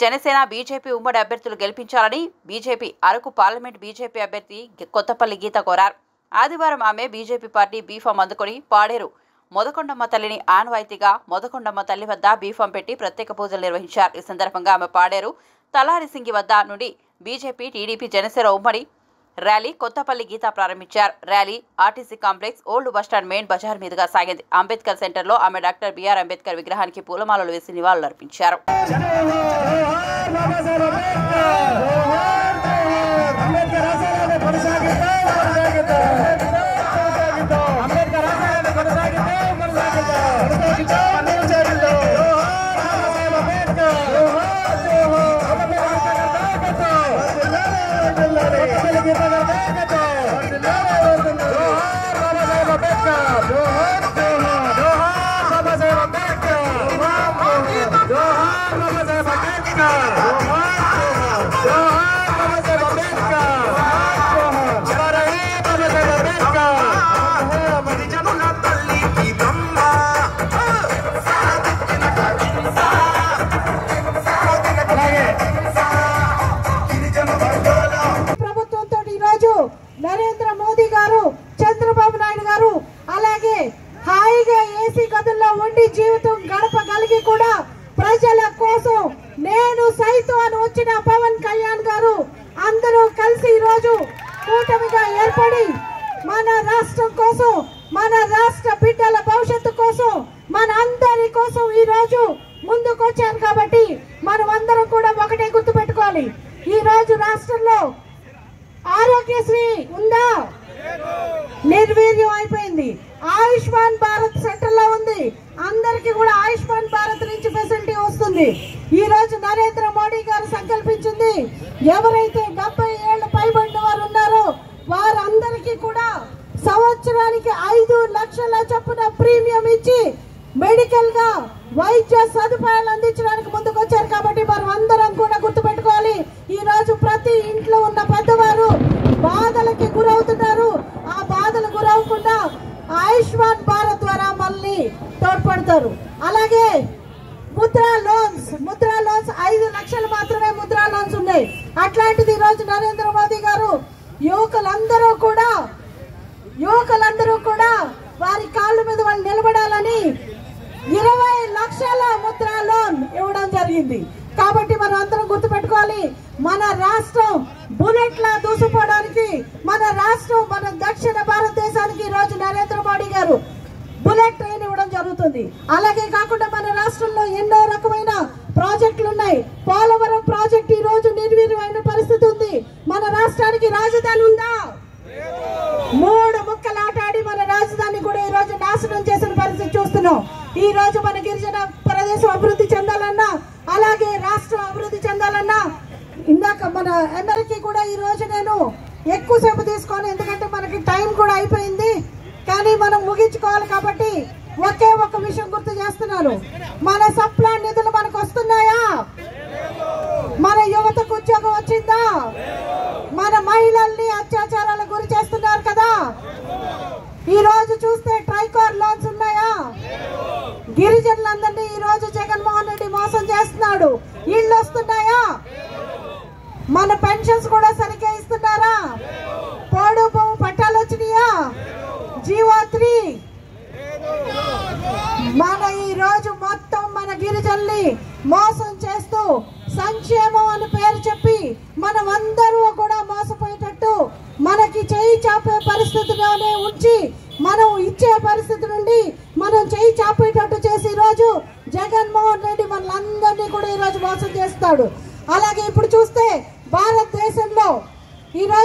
Janasena BJP ఉమ్మడి అభ్యర్థులు గెలిపించాలని బీజేపీ అరకు పార్లమెంట్ బీజేపీ అభ్యర్థి కొత్తపల్లి గీత కోరారు. ఆదివారం ఆమె బీజేపీ పార్టీ బీఫామ్ అందుకొని పాడేరు. మొదకొండమ్మ తల్లిని ఆనవాయితీగా మొదకొండమ్మ తల్లి వద్ద బీఫామ్ పెట్టి ప్రత్యేక పూజలు నిర్వహించారు. ఈ సందర్భంగా ఆమె పాడేరు. తలారిసింగి వద్ద నుండి బీజేపీ టీడీపీ జనసేన ఉమ్మడి ర్యాలీ కొత్తపల్లి గీత ప్రారంభించారు. Rally RTC complex old bus stand main bazaar మీదుగా సాగింది. అంబేద్కర్ సెంటర్లో ఆమె డాక్టర్ బిఆర్ అంబేద్కర్ విగ్రహానికి పూలమాలలు వేసి నివాళులర్పించారు. Johan మోదీ గారు చంద్రబాబు నాయుడు గారు అలాగే హాయిగా ఏసీ గదుల్లో ఉండి జీవితం గడపగలిగి కూడా ప్రజల కోసం నేను సైతం అని వచ్చిన పవన్ కళ్యాణ్ గారు అందరూ కలిసి ఈరోజు కూటమిగా ఏర్పడి మన రాష్ట్రం కోసం మన రాష్ట్ర బిడ్డల భవిష్యత్తు కోసం మన అందరి కోసం ఈ రోజు ముందుకు వచ్చారు కాబట్టి మనం అందరం కూడా ఒకటే గుర్తు పెట్టుకోవాలి ఈ రోజు రాష్ట్రంలో ఆరోగ్యశ్రీ ఉందా? నిర్వీర్యం అయిపోయింది. ఆయుష్మాన్ భారత్ సెంటర్లో ఉంది. అందరికి కూడా ఆయుష్మాన్ భారత్ నుంచి ఫెసిలిటీ వస్తుంది. ఈ రోజు నరేంద్ర మోడీ గారు సంకల్పించింది ఎవరైతే డెబ్బై ఏళ్ళు పైబడిన వారు ఉన్నారో వారందరికీ కూడా సంవత్సరానికి ఐదు లక్షల చొప్పున ప్రీమియం ఇచ్చి మెడికల్గా వైద్య సదుపాయాలు అందించడానికి ముందుకు వచ్చారు కాబట్టి మనం అందరం కూడా గుర్తుపెట్టుకోవాలి. ఈ రోజు ప్రతి ఇంట్లో ఉన్న పెద్దవారు గురవుతున్నారు. ఆ బాధలు గురవకుండా ఆయుష్మాన్ భారత్ ద్వారా మళ్ళీ తోడ్పడతారు. అలాగే ముద్రా లోన్స్ ముద్రా లోన్స్ ఐదు లక్షలు మాత్రమే ముద్రా లోన్స్ ఉన్నాయి. అట్లాంటిది ఈరోజు రోజు నరేంద్ర మోదీ గారు యువకులందరూ కూడా యువకులందరూ కూడా వారి కాళ్ళ మీద వాళ్ళు నిలబడాలని ఇరవై లక్షల ముద్రా లోన్ ఇవ్వడం జరిగింది. కాబట్టి మనం అందరం గుర్తుపెట్టుకోవాలి మన రాష్ట్రం బుల్లెట్లా లా రాష్ట్రం మన దక్షిణ భారతదేశానికి ఈ రోజు నరేంద్ర మోడీ గారు బుల్లెట్ ట్రైన్ ఇవ్వడం జరుగుతుంది. అలాగే కాకుండా మన రాష్ట్రంలో ఎన్నో రకమైన ప్రాజెక్టులు ఉన్నాయి. పోలవరం ప్రాజెక్ట్ ఈ రోజు నిర్వీర్యమైన పరిస్థితి ఉంది. మన రాష్ట్రానికి రాజధాని ఉందా? మూడు ముక్కలాటాడి మన రాజధాని కూడా ఈ రోజు నాశనం చేసిన పరిస్థితి చూస్తున్నాం. ఈ రోజు మన గిరిజన ప్రదేశం అభివృద్ధి చెందాలన్నా అలాగే రాష్ట్రం అభివృద్ధి చెందాలన్నా ఇందాక మన అందరికీ కూడా ఈ రోజు నేను ఎక్కువసేపు తీసుకోను ఎందుకంటే మనకి టైం కూడా అయిపోయింది. కానీ మనం ముగించుకోవాలి కాబట్టి ఒకే ఒక విషయం గుర్తు చేస్తున్నాను. మన సప్లా నిధులు మనకు వస్తున్నాయా? మన యువతకు ఉద్యోగం వచ్చిందా? మన మహిళల్ని అత్యాచారాలకు గురి చేస్తున్నారు కదా? ఈ రోజు చూస్తే ట్రైకార్ లోన్స్ ఉన్నాయా? గిరిజనులందరినీ ఈ రోజు జగన్మోహన్ రెడ్డి మోసం చేస్తున్నాడు. ఇళ్ళు వస్తున్నాయా? మన పెన్షన్స్ కూడా సరిగ్గా జీవో మన ఈ రోజు మొత్తం మన గిరిజల్ని మోసం చేస్తూ సంక్షేమం అని పేరు చెప్పి మనం అందరూ కూడా మోసపోయేటట్టు మనకి చేయి చాపే పరిస్థితిలోనే ఉంచి మనం ఇచ్చే పరిస్థితి నుండి మనం చేయి చాపేటట్టు చేసి ఈ రోజు జగన్మోహన్ రెడ్డి మనలందరినీ కూడా ఈరోజు మోసం చేస్తాడు. అలాగే ఇప్పుడు చూస్తే భారతదేశంలో ఈ రోజు